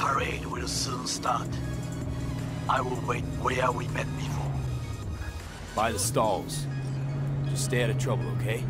parade will soon start. I will wait where we met before. By the stalls. Just stay out of trouble, okay?